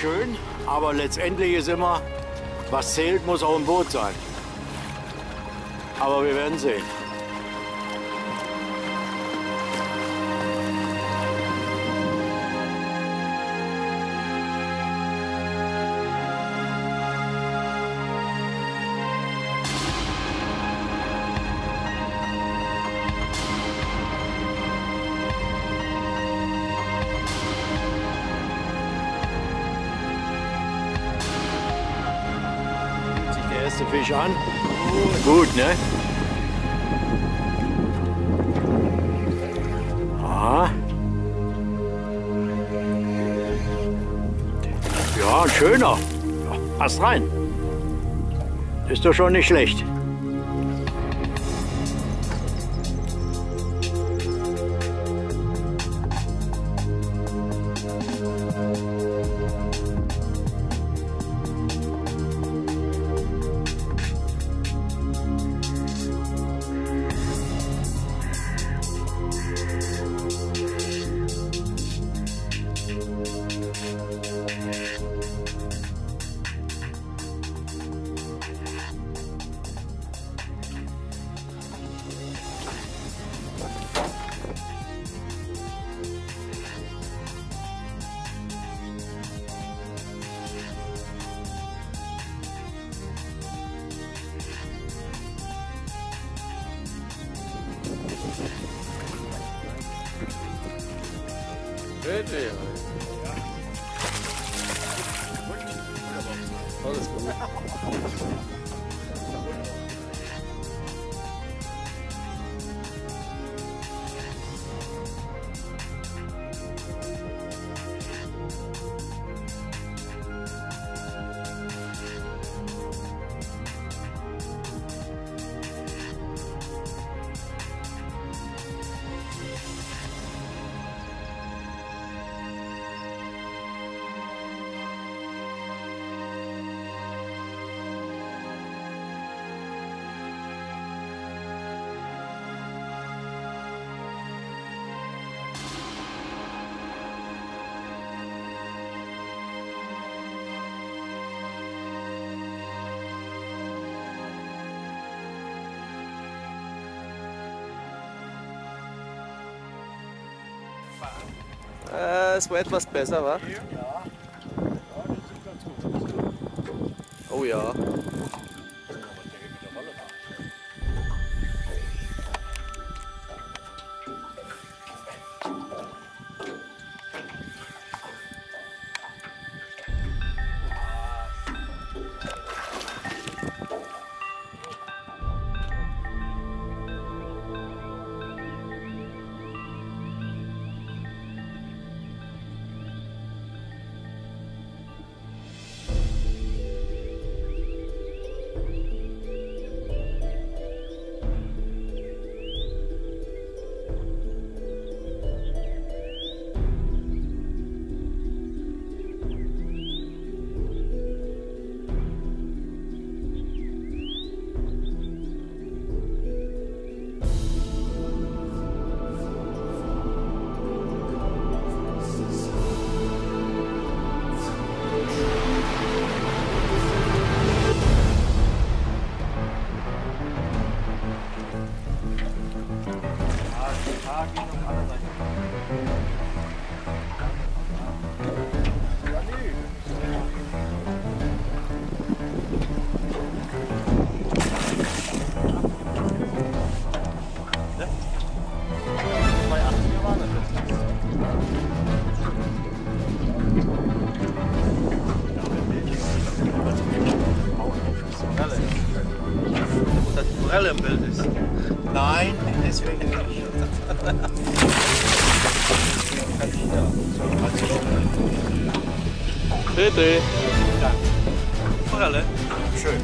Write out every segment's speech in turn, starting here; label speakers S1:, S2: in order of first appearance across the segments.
S1: Schön, aber letztendlich ist immer, was zählt, muss auch ein Boot sein. Aber wir werden sehen. Erste Fisch an. Gut, ne? Ah. Ja, ein schöner. Ja, passt rein. Ist doch schon nicht schlecht.
S2: Bitte. Alles gut. Äh, es war etwas besser, wa? Oh ja. Forelle im Bild ist.
S1: Nein, deswegen nicht.
S2: Bitte. Forelle.
S1: schön.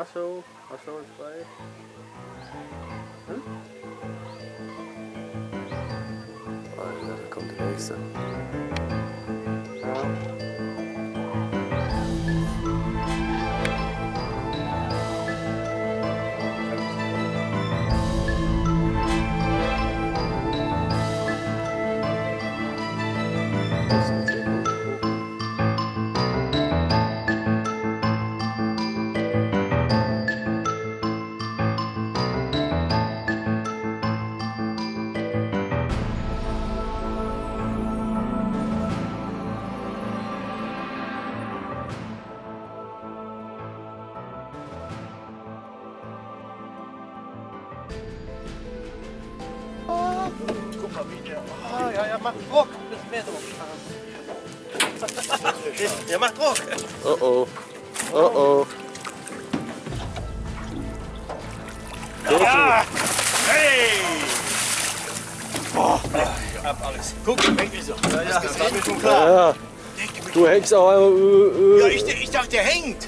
S2: Achso, Achso ist frei.
S3: Alter, da kommt der nächste.
S1: Guck wie der.
S2: Ah, ja, ja, mach Druck. Bisschen mehr Druck. Ja, mach Druck.
S3: Oh oh. Oh oh.
S1: Ja! Hey!
S2: Ab alles.
S1: Guck, weg ist er.
S2: Ja, ja, das war mir schon
S3: Ja,
S2: klar.
S3: ja. Du hängst auch einmal. Äh,
S1: Ja,
S3: äh.
S1: ich, ich dachte, der hängt.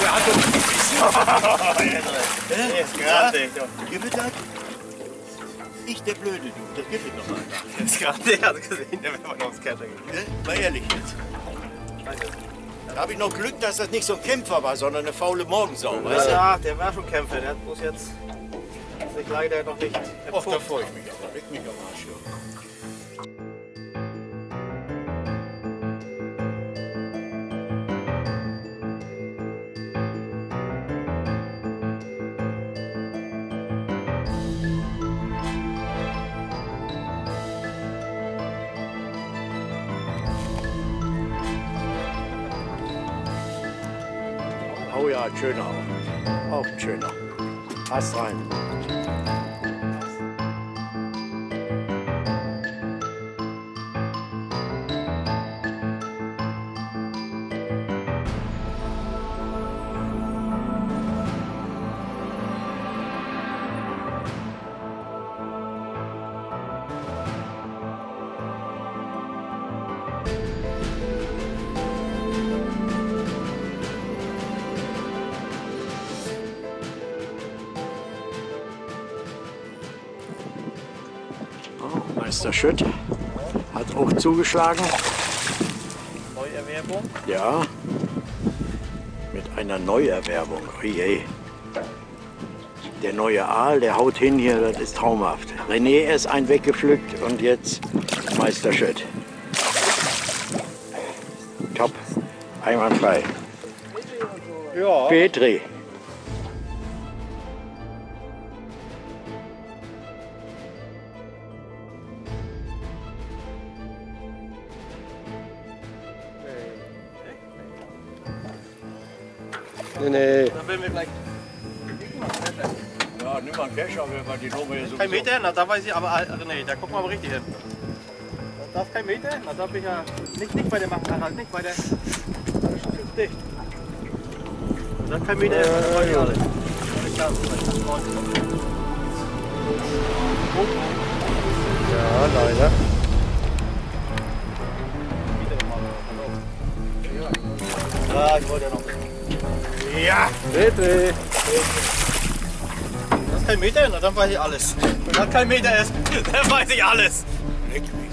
S1: Der hat doch
S2: Der ist gerade.
S1: Gib es das? Ich der Blöde, du. Das gibt es noch.
S2: Der ist gerade. Der hat gesehen, der wäre mal aufs Catering.
S1: Ne? Mal ehrlich jetzt. Da habe ich noch Glück, dass das nicht so ein Kämpfer war, sondern eine faule Morgensau, weißt du?
S2: Ja, der war schon Kämpfer. Der bloß jetzt sich leider noch nicht
S1: Och, da
S2: empfunden.
S1: freue ich mich aber. Leck mich am Arsch. Ja. Ja, schöner auch. Schöner. Passt rein. Meister Schütt hat auch zugeschlagen.
S2: Neuerwerbung.
S1: Ja. Mit einer Neuerwerbung. Oje. Der neue Aal, der haut hin hier, das ist traumhaft. René ist ein weggepflückt und jetzt Meister Schütt. Top. Einwandfrei.
S2: Ja.
S1: Petri.
S3: Nee, nee.
S2: Dann werden wir gleich.
S1: Ja, nimm mal einen Cash, aber weil die Nummer hier so.
S2: Kein Meter? Na, da weiß ich aber. äh, Nee, da gucken wir aber richtig hin. Das ist kein Meter? Na, da bin ich ja. Nicht, nicht weiter machen, Harald, nicht weiter. Das ist dicht. Das ist kein Meter, das weiß ich alles.
S3: Ja, leider.
S2: Ja, ich wollte
S1: ja
S3: Petri.
S2: Das ist kein Meter? Na, dann weiß ich alles. Wenn das kein Meter ist, dann weiß ich alles.
S1: Leck mich